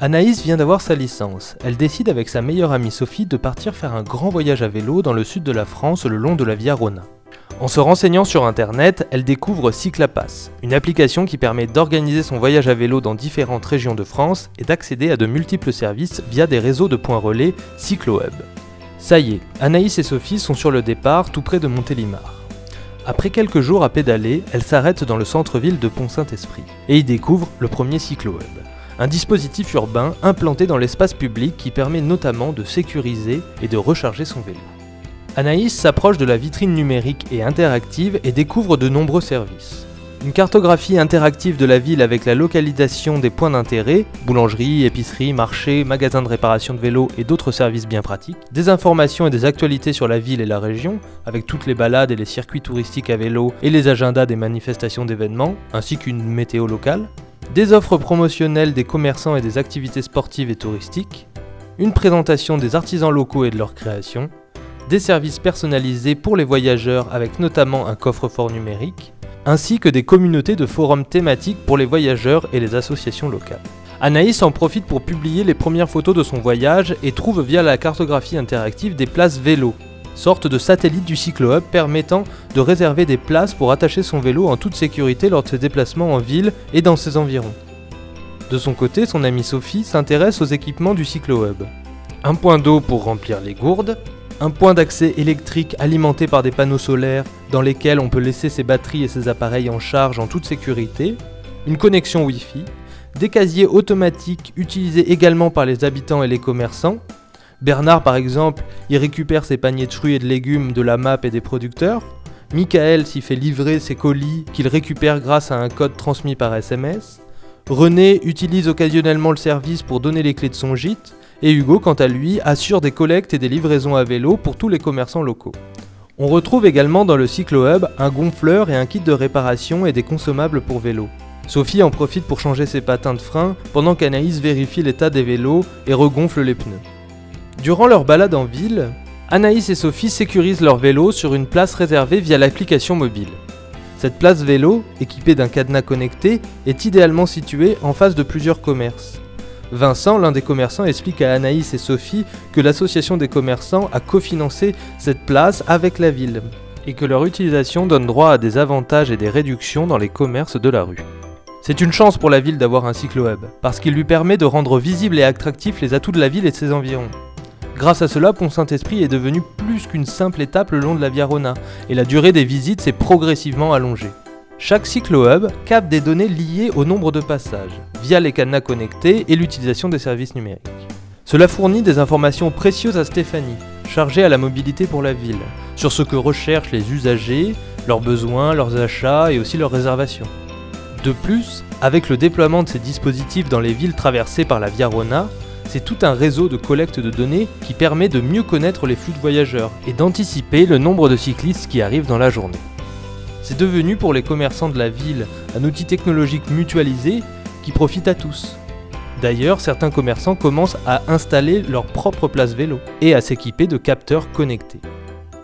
Anaïs vient d'avoir sa licence. Elle décide avec sa meilleure amie Sophie de partir faire un grand voyage à vélo dans le sud de la France le long de la Via Rona. En se renseignant sur internet, elle découvre Cyclapass, une application qui permet d'organiser son voyage à vélo dans différentes régions de France et d'accéder à de multiples services via des réseaux de points relais CycloHub. Ça y est, Anaïs et Sophie sont sur le départ tout près de Montélimar. Après quelques jours à pédaler, elle s'arrête dans le centre-ville de Pont-Saint-Esprit et y découvre le premier CycloHub, un dispositif urbain implanté dans l'espace public qui permet notamment de sécuriser et de recharger son vélo. Anaïs s'approche de la vitrine numérique et interactive et découvre de nombreux services. Une cartographie interactive de la ville avec la localisation des points d'intérêt, boulangerie, épicerie, marché, magasin de réparation de vélos et d'autres services bien pratiques, des informations et des actualités sur la ville et la région, avec toutes les balades et les circuits touristiques à vélo et les agendas des manifestations d'événements, ainsi qu'une météo locale, des offres promotionnelles des commerçants et des activités sportives et touristiques, une présentation des artisans locaux et de leurs créations, des services personnalisés pour les voyageurs avec notamment un coffre-fort numérique, ainsi que des communautés de forums thématiques pour les voyageurs et les associations locales. Anaïs en profite pour publier les premières photos de son voyage et trouve via la cartographie interactive des places vélo, sorte de satellite du cyclohub permettant de réserver des places pour attacher son vélo en toute sécurité lors de ses déplacements en ville et dans ses environs. De son côté, son amie Sophie s'intéresse aux équipements du cyclohub. Un point d'eau pour remplir les gourdes, un point d'accès électrique alimenté par des panneaux solaires dans lesquels on peut laisser ses batteries et ses appareils en charge en toute sécurité, une connexion Wi-Fi, des casiers automatiques utilisés également par les habitants et les commerçants. Bernard par exemple y récupère ses paniers de fruits et de légumes de la map et des producteurs. Michael s'y fait livrer ses colis qu'il récupère grâce à un code transmis par SMS. René utilise occasionnellement le service pour donner les clés de son gîte et Hugo, quant à lui, assure des collectes et des livraisons à vélo pour tous les commerçants locaux. On retrouve également dans le cyclohub un gonfleur et un kit de réparation et des consommables pour vélo. Sophie en profite pour changer ses patins de frein pendant qu'Anaïs vérifie l'état des vélos et regonfle les pneus. Durant leur balade en ville, Anaïs et Sophie sécurisent leur vélo sur une place réservée via l'application mobile. Cette place vélo, équipée d'un cadenas connecté, est idéalement située en face de plusieurs commerces. Vincent, l'un des commerçants, explique à Anaïs et Sophie que l'association des commerçants a cofinancé cette place avec la ville et que leur utilisation donne droit à des avantages et des réductions dans les commerces de la rue. C'est une chance pour la ville d'avoir un cyclohub, parce qu'il lui permet de rendre visibles et attractifs les atouts de la ville et de ses environs. Grâce à cela, Pont-Saint-Esprit est devenu plus qu'une simple étape le long de la Via Rona, et la durée des visites s'est progressivement allongée. Chaque cyclohub capte des données liées au nombre de passages, via les cadenas connectés et l'utilisation des services numériques. Cela fournit des informations précieuses à Stéphanie, chargée à la mobilité pour la ville, sur ce que recherchent les usagers, leurs besoins, leurs achats et aussi leurs réservations. De plus, avec le déploiement de ces dispositifs dans les villes traversées par la Via Rona, c'est tout un réseau de collecte de données qui permet de mieux connaître les flux de voyageurs et d'anticiper le nombre de cyclistes qui arrivent dans la journée. C'est devenu pour les commerçants de la ville un outil technologique mutualisé qui profite à tous. D'ailleurs, certains commerçants commencent à installer leur propre place vélo et à s'équiper de capteurs connectés.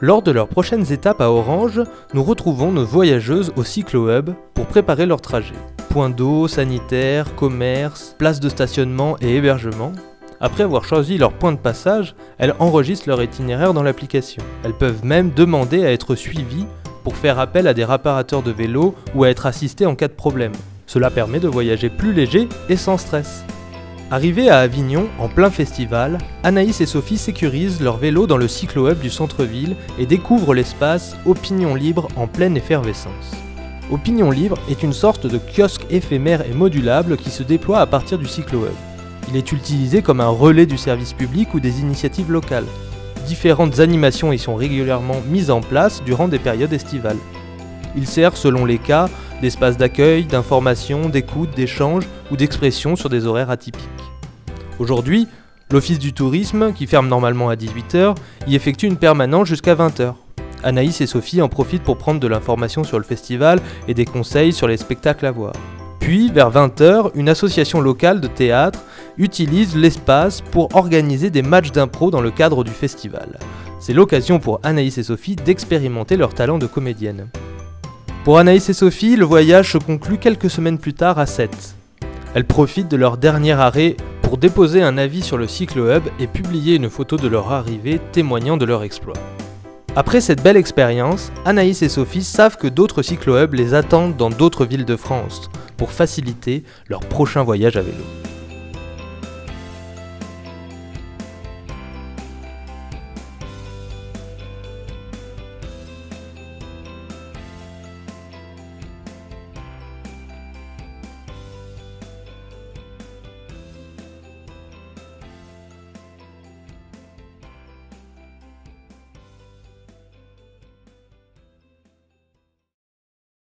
Lors de leurs prochaines étapes à Orange, nous retrouvons nos voyageuses au CycloHub pour préparer leur trajet. Points d'eau, sanitaires, commerce, places de stationnement et hébergement. Après avoir choisi leur point de passage, elles enregistrent leur itinéraire dans l'application. Elles peuvent même demander à être suivies pour faire appel à des réparateurs de vélos ou à être assistés en cas de problème. Cela permet de voyager plus léger et sans stress. Arrivés à Avignon, en plein festival, Anaïs et Sophie sécurisent leur vélo dans le cyclohub du centre-ville et découvrent l'espace Opinion Libre en pleine effervescence. Opinion Libre est une sorte de kiosque éphémère et modulable qui se déploie à partir du cyclohub. Il est utilisé comme un relais du service public ou des initiatives locales différentes animations y sont régulièrement mises en place durant des périodes estivales. Il sert, selon les cas, d'espace d'accueil, d'information, d'écoute, d'échange ou d'expression sur des horaires atypiques. Aujourd'hui, l'Office du tourisme, qui ferme normalement à 18h, y effectue une permanence jusqu'à 20h. Anaïs et Sophie en profitent pour prendre de l'information sur le festival et des conseils sur les spectacles à voir. Puis, vers 20h, une association locale de théâtre utilise l'espace pour organiser des matchs d'impro dans le cadre du festival. C'est l'occasion pour Anaïs et Sophie d'expérimenter leur talent de comédienne. Pour Anaïs et Sophie, le voyage se conclut quelques semaines plus tard à Sète. Elles profitent de leur dernier arrêt pour déposer un avis sur le cyclohub et publier une photo de leur arrivée témoignant de leur exploit. Après cette belle expérience, Anaïs et Sophie savent que d'autres cyclohubs les attendent dans d'autres villes de France pour faciliter leur prochain voyage à vélo.